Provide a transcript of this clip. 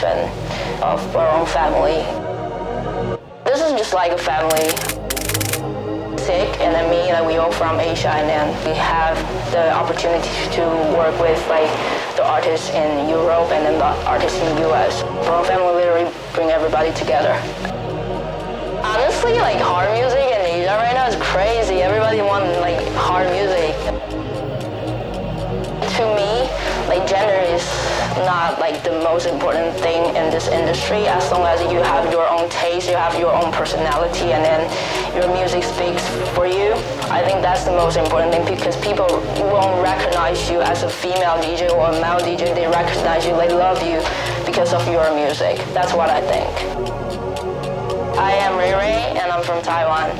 the of our own family. This is just like a family. Sihk and then me, like we all from Asia, and then we have the opportunity to work with like the artists in Europe and then the artists in the US. Our family literally bring everybody together. Honestly, like hard music in Asia right now is crazy. Everybody wants like hard music. Not like the most important thing in this industry as long as you have your own taste, you have your own personality and then your music speaks for you. I think that's the most important thing because people won't recognize you as a female DJ or a male DJ. They recognize you, they love you because of your music. That's what I think. I am Ray Ray and I'm from Taiwan.